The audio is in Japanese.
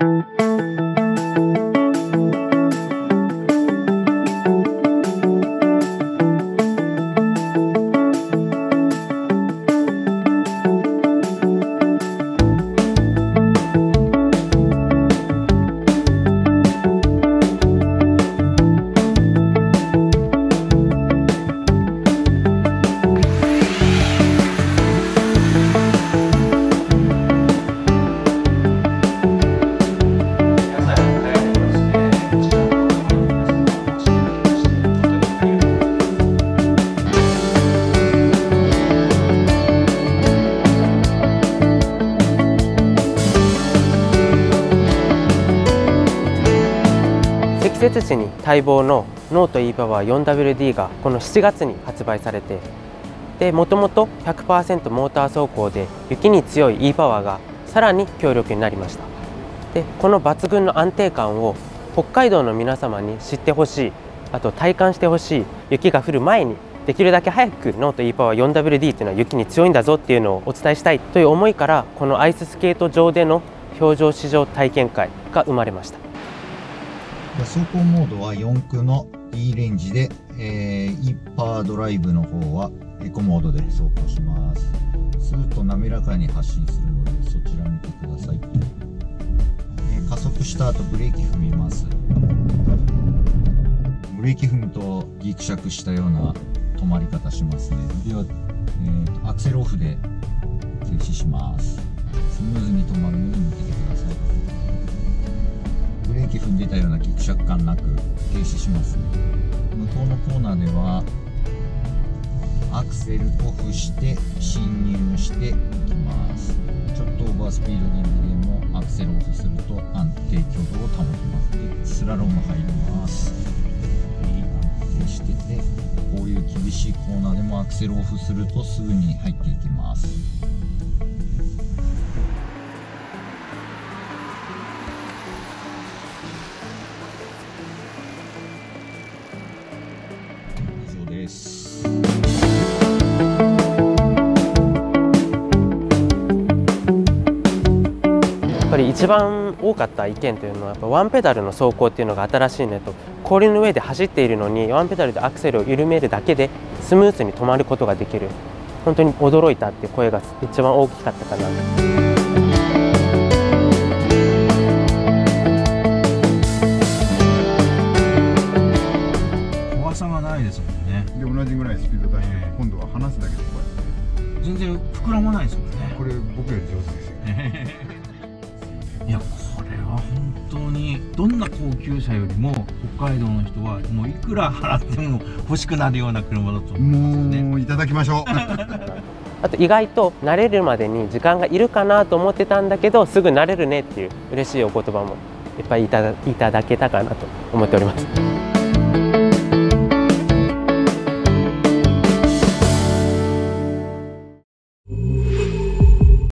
Música 雪地に待望のノート e パワー 4WD がこの7月に発売されてでもともと100%モーター走行で雪に強い e パワーがさらに強力になりました。でこの抜群の安定感を北海道の皆様に知ってほしいあと体感してほしい雪が降る前にできるだけ早くノート e パワー 4WD っていうのは雪に強いんだぞっていうのをお伝えしたいという思いからこのアイススケート場での表情試乗体験会が生まれました。走行モードは4駆の E レンジで、えー、e パードライブの方はエコモードで走行します。スーッと滑らかに発進するのでそちら見てください、えー、加速した後ブレーキ踏みます。ブレーキ踏むとギクシャクしたような止まり方しますね。では、えー、アクセルオフで停止します。スムーズに止まブレーキ踏んでたようなギクシャク感なく停止します。ね向こうのコーナーではアクセルオフして進入していきます。ちょっとオーバースピード気味でもアクセルオフすると安定挙動を保てます。でスラローム入ります。安定しててこういう厳しいコーナーでもアクセルオフするとすぐに入っていきます。り一番多かった意見というのはやっぱワンペダルの走行っていうのが新しいねと氷の上で走っているのにワンペダルでアクセルを緩めるだけでスムーズに止まることができる。本当に驚いたっていう声が一番大きかったかな。怖さがないですもんね。で同じぐらいスピード出して、今度は離すだけでこうやって全然膨らまないですもんねこれ僕より上手ですよいやこれは本当にどんな高級車よりも北海道の人はもういくら払っても欲しくなるような車だと思いますよねもういただきましょう あと意外と慣れるまでに時間がいるかなと思ってたんだけどすぐ慣れるねっていう嬉しいお言葉もいっぱいいただいただけたかなと思っております。